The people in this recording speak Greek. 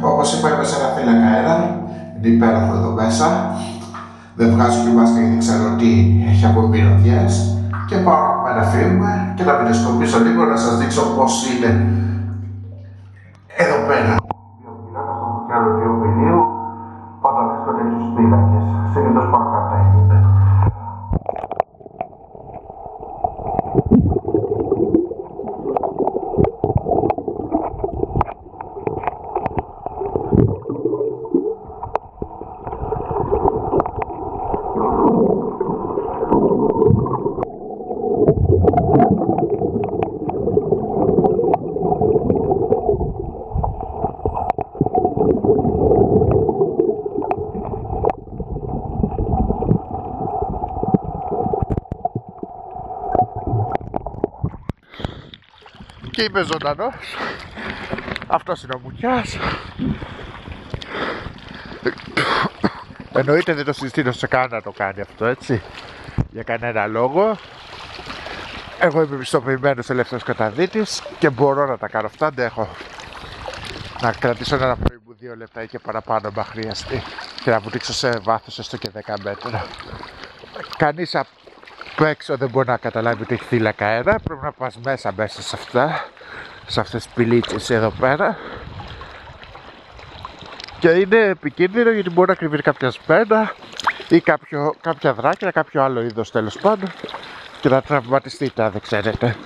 όπως είπα είμαι σε ένα θύλακα αέρα, είναι υπέροχο εδώ μέσα. Δεν βγάζω και μάσκα γιατί ξέρω ότι έχει από μυρωδιές. Και πάω να πάμε να φύγουμε και να βιντεοσκοπήσω λίγο να σας δείξω πώς είναι εδώ πέρα. Δύο πιλότες στο φωτιάλο του βιβλίου όταν βρίσκονται στους πίνακες. Συνήθως παρακάτω είναι. Και είμαι ζωντανός. Αυτός είναι ο Μουτιάς. Εννοείται δεν το συστήνω σε κανένα να το κάνει αυτό, έτσι. Για κανένα λόγο. Εγώ είμαι πιστοποιημένος ελεύθερος καταδίτης και μπορώ να τα κάνω αυτά. Αντέχω να κρατήσω ένα πρωί μου δύο λεπτά ή και παραπάνω μα χρειαστεί και να βουτήξω σε βάθος έστω και 10 μέτρα. Κανείς απ' έξω δεν μπορεί να καταλάβει ότι έχει θύλακα αέρα. Πρέπει να πας μέσα μέσα σε αυτά, σε αυτές τις πηλίτσες εδώ πέρα. Και είναι επικίνδυνο γιατί μπορεί να κρυβεί κάποια σπένα ή κάποιο, κάποια δράκια, κάποιο άλλο είδος τέλος πάντων και να τραυματιστείτε αν δεν ξέρετε.